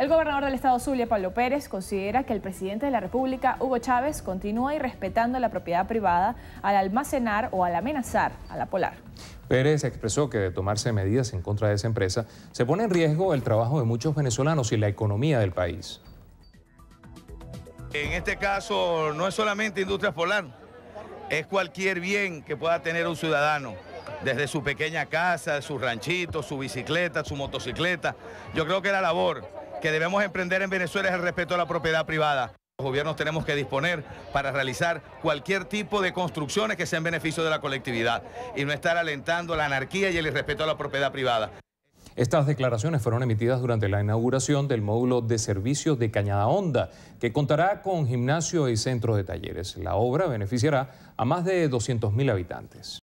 El gobernador del estado Zulia, Pablo Pérez, considera que el presidente de la República, Hugo Chávez, continúa irrespetando la propiedad privada al almacenar o al amenazar a la Polar. Pérez expresó que de tomarse medidas en contra de esa empresa se pone en riesgo el trabajo de muchos venezolanos y la economía del país. En este caso no es solamente Industria Polar, es cualquier bien que pueda tener un ciudadano, desde su pequeña casa, su ranchito, su bicicleta, su motocicleta. Yo creo que la labor que debemos emprender en Venezuela es el respeto a la propiedad privada. Los gobiernos tenemos que disponer para realizar cualquier tipo de construcciones que sean en beneficio de la colectividad y no estar alentando la anarquía y el irrespeto a la propiedad privada. Estas declaraciones fueron emitidas durante la inauguración del módulo de servicios de Cañada Honda, que contará con gimnasio y centro de talleres. La obra beneficiará a más de 200.000 habitantes.